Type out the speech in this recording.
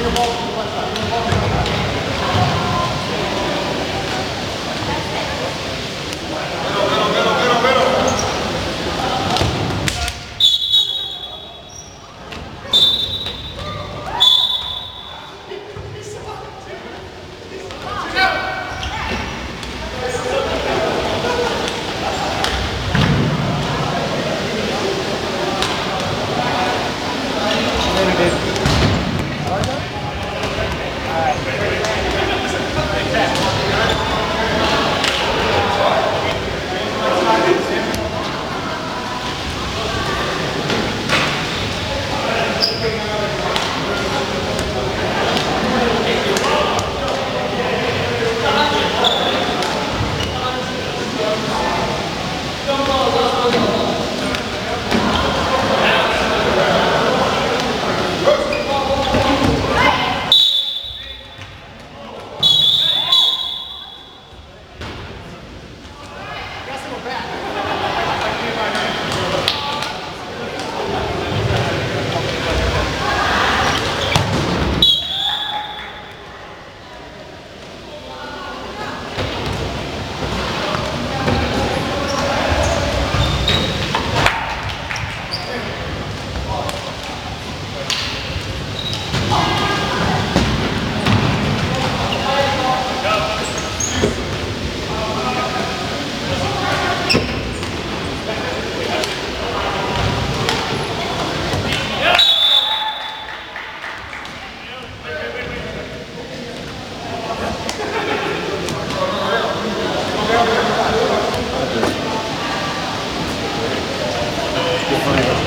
Three funny.